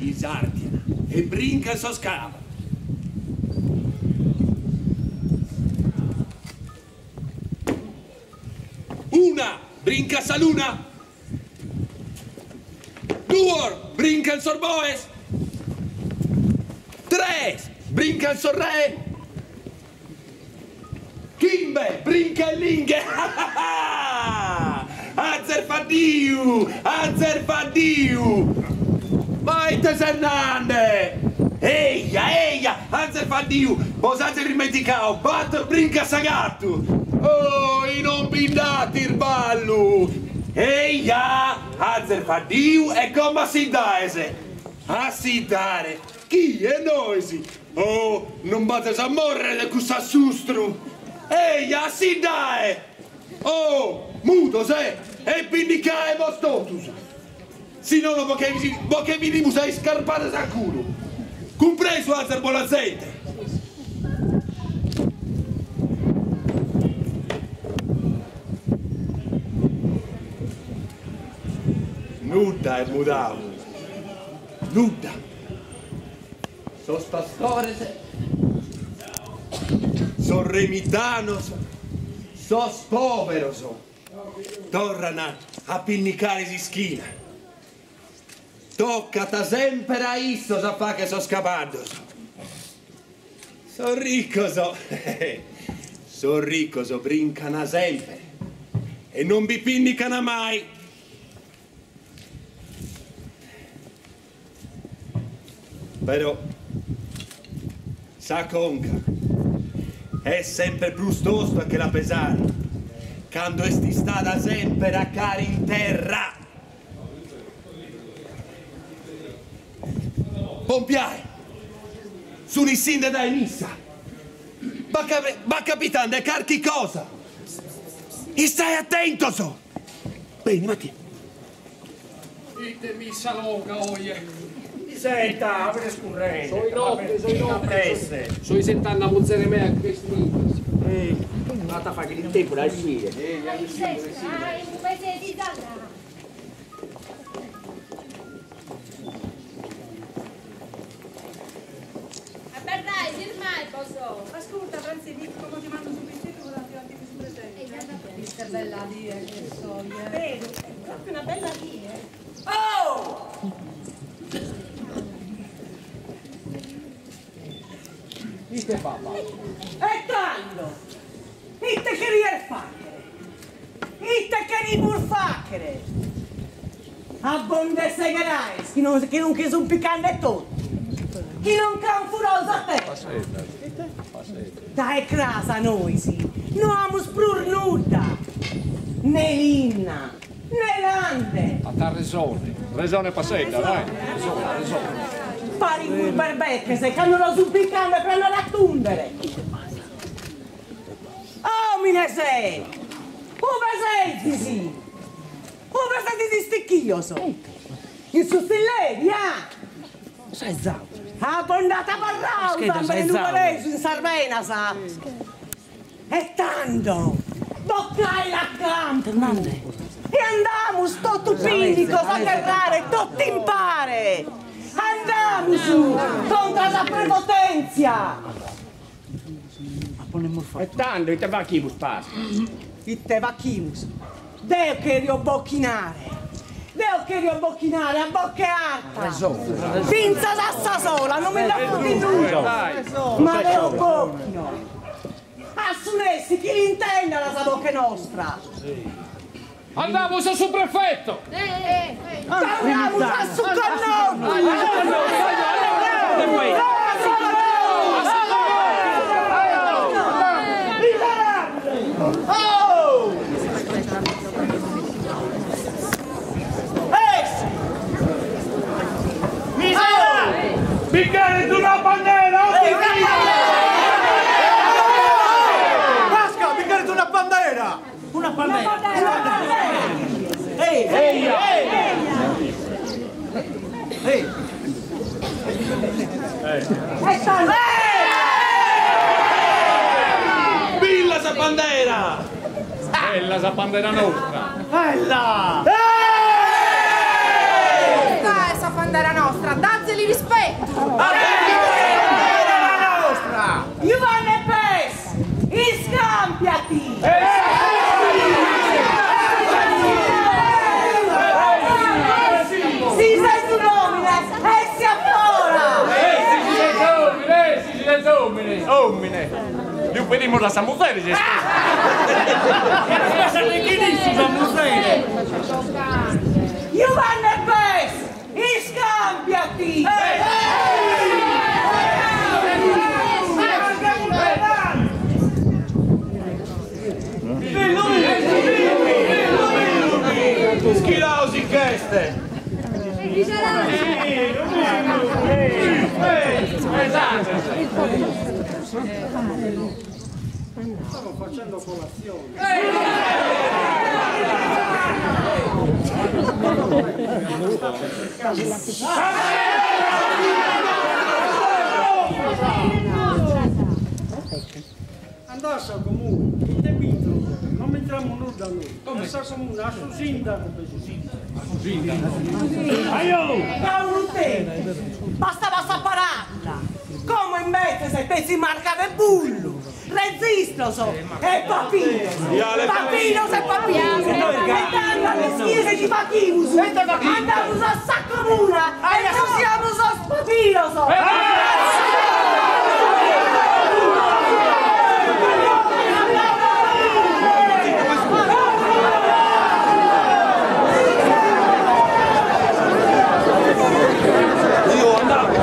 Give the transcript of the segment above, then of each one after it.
disardia e brinca so scava. Una, brinca sa luna. Due, brinca il sorboes. Tre, brinca il sorre. Kimbe, brinca il linghe. Azer fadiu, azer fadiu. Maite Fernande. Eia, eia, fadiu. Posate rimeticao, batto brinca sagatto. Oh, i non bindati il ballo. Eia, Azer fadiu e come si daese. A si dare. Chi è noisi? Oh, non batte a morre di questo sustru. Eia, si dae. Oh, muto se, e pindicae mostotus. Si lo che vi, che vi rimus ai scarpate al culo. Compreso Azer Bonazente. Nuda è mudato. Nuda. So sta storia se. So remitanos. So povero so. Tornano a pinnicare si schina. Toccata sempre a isso sa fa che so scappato. So ricco so. so ricco so brincana sempre. E non vi pinnicana mai. Però sa conca è sempre più stosto che la pesare quando esti stata sempre a cari in terra Pompiare su un'issinde da emissa ma, cap ma capitano è carchi cosa e stai attento so bene Mattia Dite missa longa, oie. Senta, apri scurrente. Sono i notte, sono i notte. Presse. Sono i settanta muzzere me a questi. Ehi, andate a fare il tempo da uscire. Ah, il sesto, ah, il paese di Zalla. Presente. Questa bella dia, che eh. Vero, è proprio una bella via. Oh! Dite papà. E tanto! Itte che rier facere! Itte che ribur facere! Abbonde segherais, che non, che non che son piccante tutti! Chi non can furosa te! Aspetta, aspetta. Dai crasa noi sì! Non amus prur nuda! Né linna! Né lande! A ta resone. Resone passetta, dai. Resone, resone. Pari cui berbecche se che non sul piccante per andare a tundere! Oh mine sei! Come sei sì? Come sei di sticchio so? Il sustilleri, ah! Sai zau. Abbondata parrausa, Scheda, per sai il zau. numero in Sarvena, sa? E tanto! Boccai la campo! E andiamo, sto tupindi, cosa carrare, tutti in pare! Andiamo su, contro la prepotenzia! Ma ponemmo fa. E tanto, te va chi passa. Itte vachimus, deo che riobocchinare! Deo che riobocchinare, a bocche alta! Resone. Pinza sassa sola, non mi la fotti nulla! Dai. Ma le bocchino! Assunessi, chi l'intenda la sa bocca nostra? Andiamo su sul prefetto. Andiamo a su con noi! Oh! Esci! Piccare di una bandera! Pasca, piccare una bandera! Una bandera! Ehi, ehi, ehi! E tanto! Villa sa bandera! Bella sa bandera nostra. Bella! Questa è sta bandera nostra, dazzeli rispetto! Giovanni Pes, scampiati! Si sei tu nomine e si affora! Silenzio, silenzio, omine, omine. Gli impedimmo la samuzeri, se Questa è chi dici, la musei? Giovanni Pes, scampiati! Schilausi queste! Andasse al comune, il debito, non mettiamo nulla noi. Andasse al comune, a suo sindaco per suo sindaco. Paolo te, bastava sapararla! Come invece se pezzi marca del bullo! Resistoso e papino! Papino e papino! E tanto alle schiese di Pachimus! Andiamo a Saccomuna! E non siamo a Papinoso! Io andavo!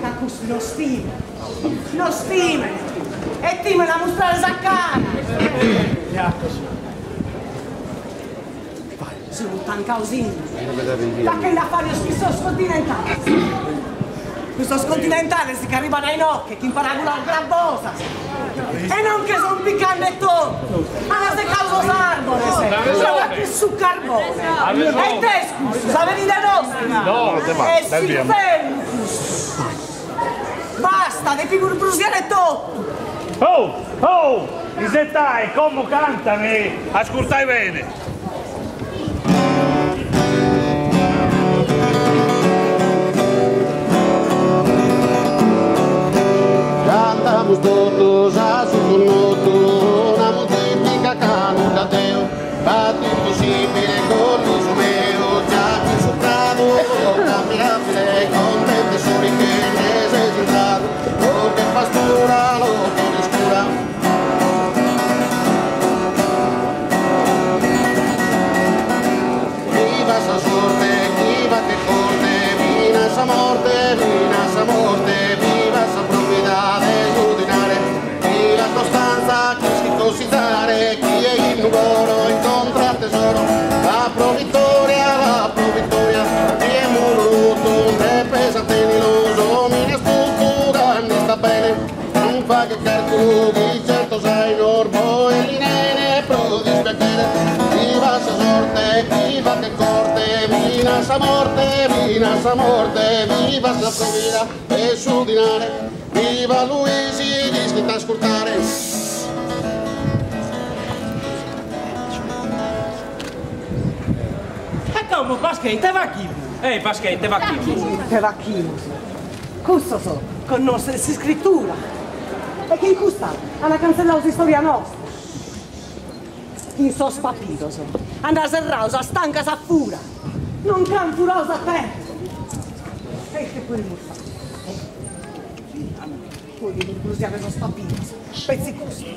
Cacus lo stime, lo stime, e ti me la mostrare saccana. Sono tan causino, da che la fare spesso scontinentale. Questo scontinentale si arriva dai nocchi, che imparano la grabbosa. E non che sono piccante e tonto, ma la se causa s'arbore, se, sono più su carbone. E te scusa, sa venire nostra? No, E si fermi. Basta, devi brusiare tutto. Oh, oh, Isettai, come cantami? Ascoltai bene. Vamos todos a su tumulto, una nunca deu cadeo, bate se si non fa che calcolo, di certo sai normo, e l'inene pro dispiacere, viva esa sorte, viva che corte, vina esa morte, vina esa morte, viva esa provida e su dinare, viva Luisi, dischi da ascoltare. E come Paschetti va chi? Ehi Paschetti va chi? Te vacchino. Questo so, conosce la scrittura. E In questa, alla cancellata storia nostra. In so spapito, so. Andà serrausa, stanca sa fura. Non can furosa aperto. E che pure mi fa. Poi di inclusione sono spapito, pezzi così.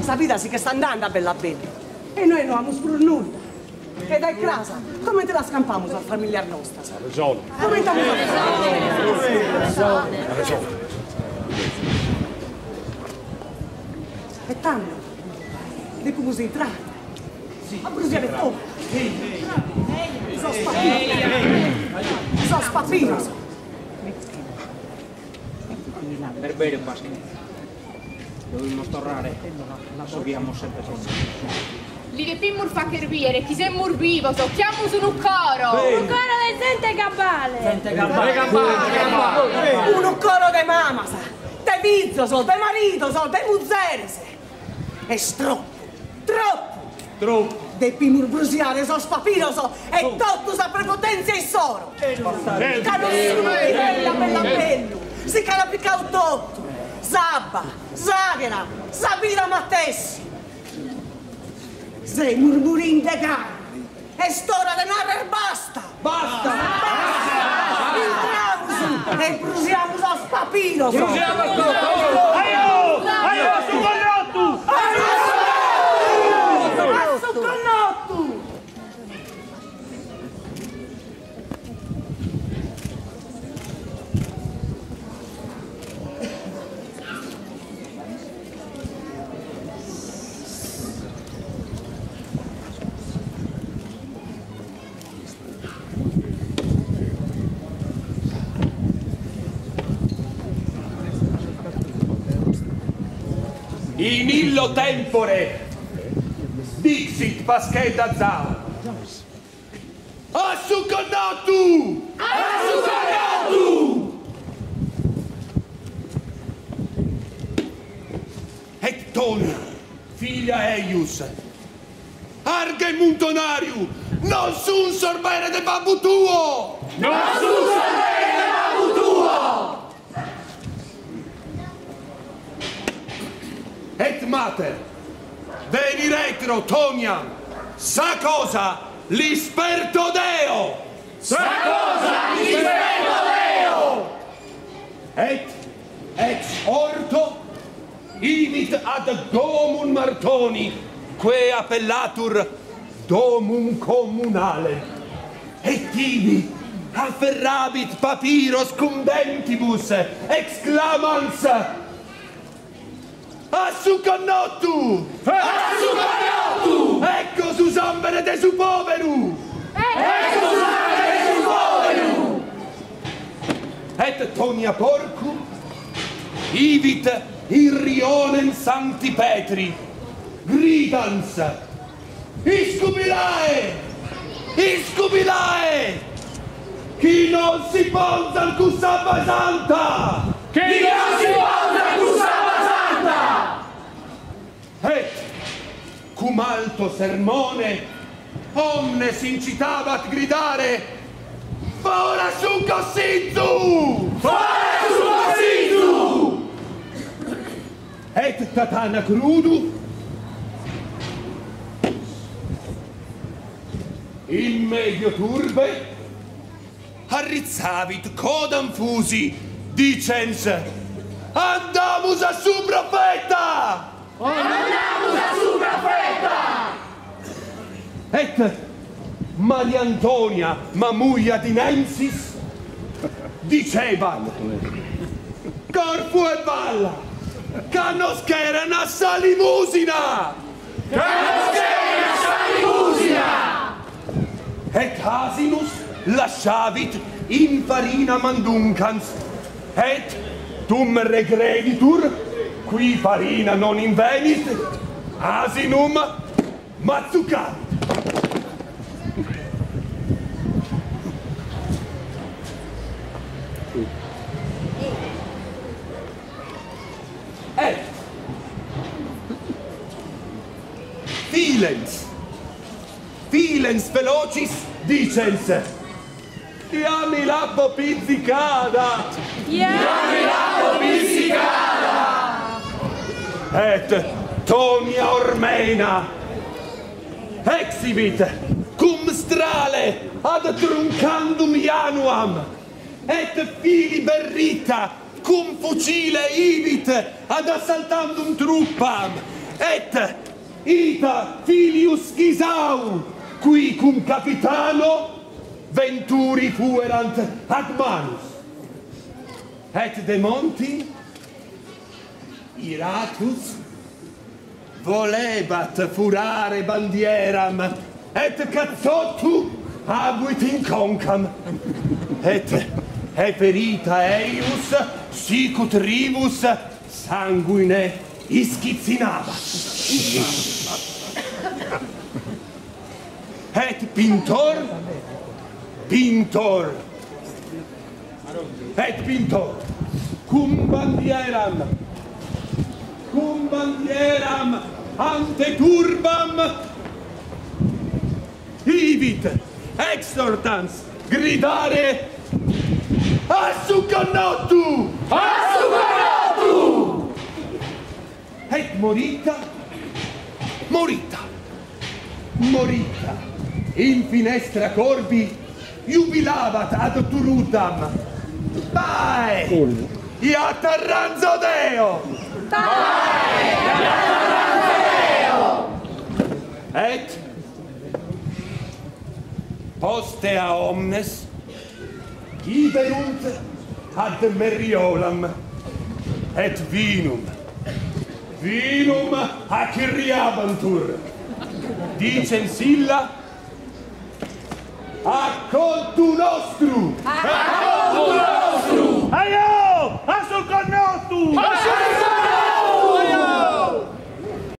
Sapete sì che sta andando a bella bella. E noi non abbiamo pure nulla. E dai casa, come te la scampamo la famiglia nostra? Ha ragione. Come te la Ha ragione. E tanto, di come si entra? A bruciare tutto. Sono spapino. Sono spapino. Per bene basta. Dobbiamo tornare. Subiamo sempre con Li che più fa cherviere, chi sei mur vivo, so, chiamo su un coro. Un coro di gente cabale. Un coro de mamma, sa. De pizzo, so, de marito, so, de muzzere, se. E troppo, troppo. Troppo. De pimur bruciare, so spapino, so. E tutto sa prepotenza e soro. Cano su bella bella bello. Si cala piccao tutto. Sabba, Zaghera, Sabina Mattessi. Sei murmurin de cane. E stora de narre basta. Basta. Entriamo e bruciamo so spapino. So. Aio! Aio, su Collotto! In illo tempore, dixit pascheda zau. Assu connottu! Assu connottu! Et Tonia, figlia Eius, arge muntonariu, non sun sorbere de babbu tuo! Non sun sorbere state! Veni retro, Tonian! Sa cosa l'isperto Deo! Sa cosa l'isperto Deo! Et, ex orto, imit ad domum Martoni, que appellatur domum communale. Et tibi, afferrabit papiros cum dentibus, exclamans, Assu connottu! Assu connottu! Ecco Susambere de su poveru! Ecco Susambere de su poveru! Et Tonia porcu, ivit irrionem sancti Petri, gridans, iscubilae! Iscubilae! Chi non si ponza al cusaba santa! Chi non si ponza al santa! et cum alto sermone omnes incitabat gridare Fora su Cossizu! Fora su Cossizu! Et tatana crudu in medio turbe arrizzavit codam fusi dicens Andamus a su profeta! Andiamo sulla fretta! Et Maria Antonia, mamuia di Nensis, dicevan Corfu e balla, era na salimusina! Canoschera salimusina! Et asinus lasciavit in farina manduncans, et tum regreditur qui farina non invenit, asinum mazzucat. Eh! Filens! Filens velocis dicens! Diami lappo pizzicada. Diami lappo pizzicada et tomia ormena exhibit cum strale ad truncandum januam et fili berrita cum fucile ibit ad assaltandum truppam. Et ita filius Gisau qui cum capitano venturi fuerant ad manus. Et de monti Iratus volebat furare bandieram et cazzotu abuit in concam. Et heperita eius sicut rivus sanguine iscicinabat et pintor pintor. Et pintor cum bandieram cum bandieram ante turbam ibit exhortans gridare assu connotu assu connotu et morita morita morita in finestra corbi jubilavat ad turutam Vai! Iat arranzo Deo! et poste a omnes giberunt ad meriolam et vinum. Vinum aciriabantur dicen silla a contu nostru. A contu nostru! Aia!